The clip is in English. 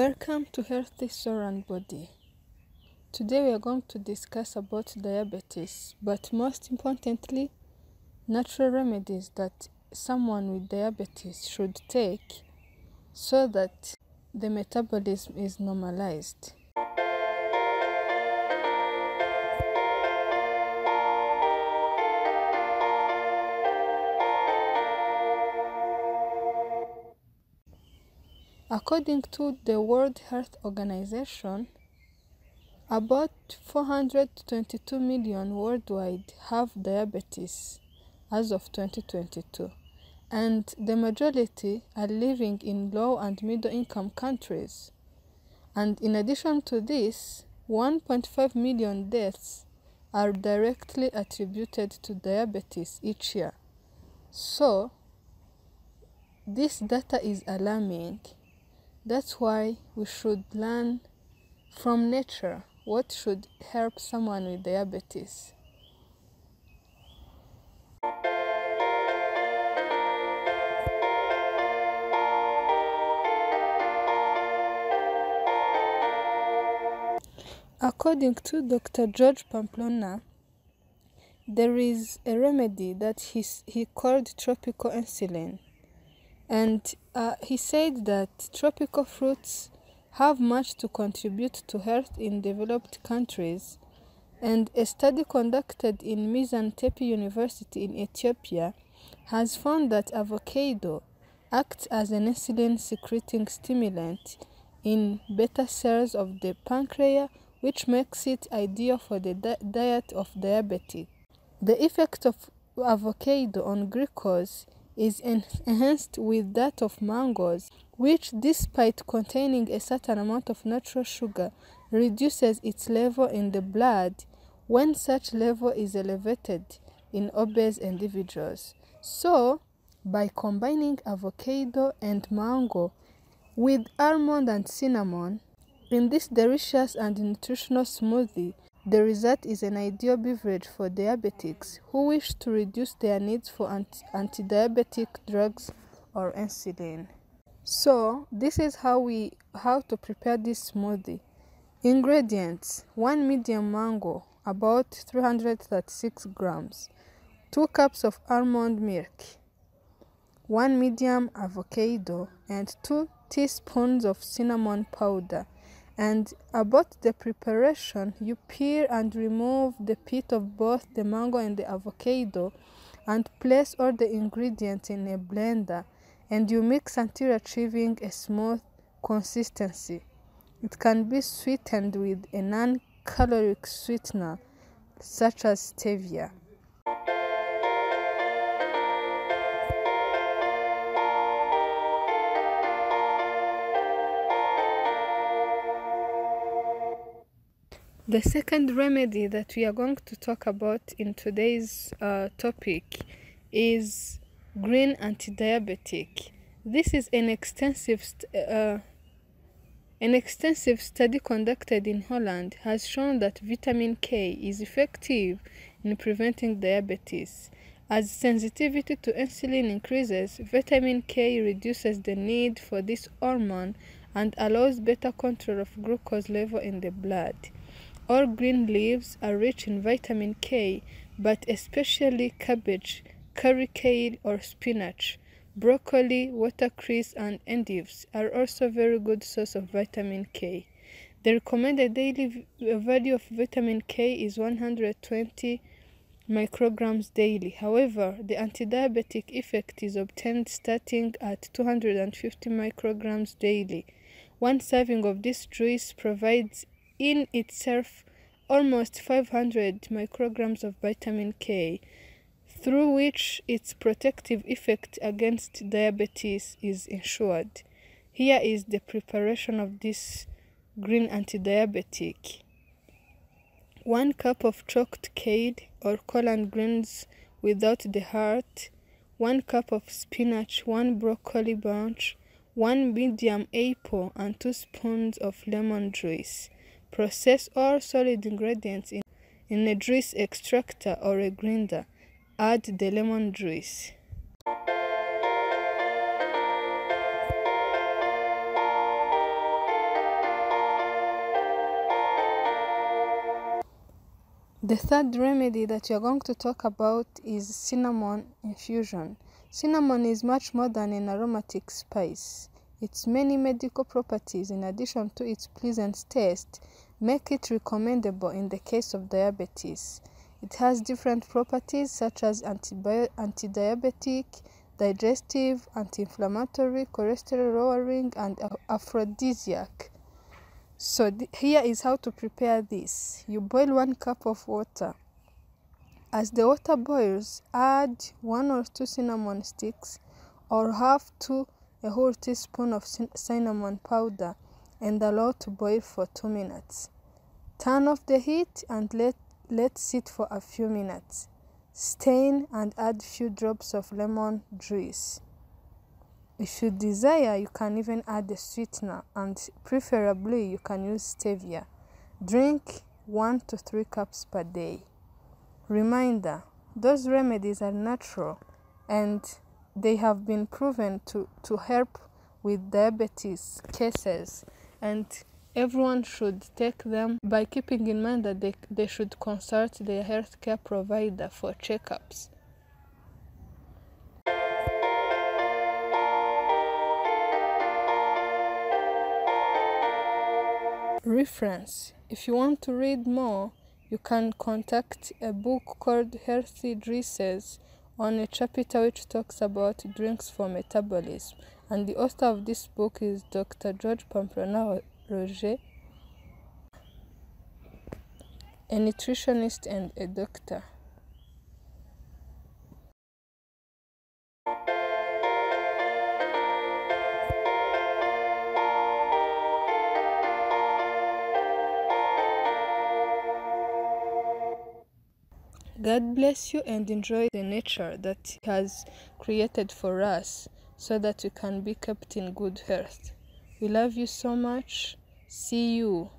Welcome to Healthy Soul and Body. Today we are going to discuss about diabetes, but most importantly, natural remedies that someone with diabetes should take so that the metabolism is normalized. According to the World Health Organization, about 422 million worldwide have diabetes as of 2022, and the majority are living in low and middle income countries. And in addition to this, 1.5 million deaths are directly attributed to diabetes each year. So, this data is alarming that's why we should learn from nature what should help someone with diabetes. According to Dr. George Pamplona, there is a remedy that he, he called tropical insulin and uh, he said that tropical fruits have much to contribute to health in developed countries. And a study conducted in Mizan-Tepi University in Ethiopia has found that avocado acts as an insulin secreting stimulant in beta cells of the pancreas, which makes it ideal for the di diet of diabetic. The effect of avocado on glucose is enhanced with that of mangoes, which, despite containing a certain amount of natural sugar, reduces its level in the blood when such level is elevated in obese individuals. So, by combining avocado and mango with almond and cinnamon in this delicious and nutritional smoothie, the result is an ideal beverage for diabetics who wish to reduce their needs for anti diabetic drugs or insulin. So, this is how we how to prepare this smoothie. Ingredients: 1 medium mango, about 336 grams, 2 cups of almond milk, 1 medium avocado, and 2 teaspoons of cinnamon powder. And about the preparation, you peel and remove the pit of both the mango and the avocado and place all the ingredients in a blender and you mix until achieving a smooth consistency. It can be sweetened with a non-caloric sweetener such as stevia. The second remedy that we are going to talk about in today's uh, topic is green anti-diabetic. This is an extensive uh, an extensive study conducted in Holland has shown that vitamin K is effective in preventing diabetes. As sensitivity to insulin increases, vitamin K reduces the need for this hormone and allows better control of glucose level in the blood. All green leaves are rich in vitamin K, but especially cabbage, curly kale or spinach, broccoli, watercress, and endives are also very good source of vitamin K. The recommended daily value of vitamin K is 120 micrograms daily. However, the anti-diabetic effect is obtained starting at 250 micrograms daily. One serving of this juice provides in itself almost 500 micrograms of vitamin K, through which its protective effect against diabetes is ensured. Here is the preparation of this green anti-diabetic. 1 cup of chopped kale or collard greens without the heart, 1 cup of spinach, 1 broccoli bunch, 1 medium apple and 2 spoons of lemon juice. Process all solid ingredients in, in a juice extractor or a grinder. Add the lemon juice. The third remedy that we are going to talk about is cinnamon infusion. Cinnamon is much more than an aromatic spice. Its many medical properties, in addition to its pleasant taste, make it recommendable in the case of diabetes. It has different properties such as anti-diabetic, digestive, anti-inflammatory, cholesterol lowering, and aphrodisiac. So here is how to prepare this. You boil one cup of water. As the water boils, add one or two cinnamon sticks or half to a whole teaspoon of cinnamon powder and allow to boil for 2 minutes. Turn off the heat and let, let sit for a few minutes. Stain and add few drops of lemon juice. If you desire, you can even add a sweetener and preferably you can use stevia. Drink 1 to 3 cups per day. Reminder, those remedies are natural and they have been proven to, to help with diabetes cases and everyone should take them by keeping in mind that they, they should consult their healthcare provider for checkups. Reference If you want to read more, you can contact a book called Healthy Dresses on a chapter which talks about drinks for metabolism. And the author of this book is Dr. George Pamplona Roger, a nutritionist and a doctor. God bless you and enjoy the nature that He has created for us so that we can be kept in good health. We love you so much. See you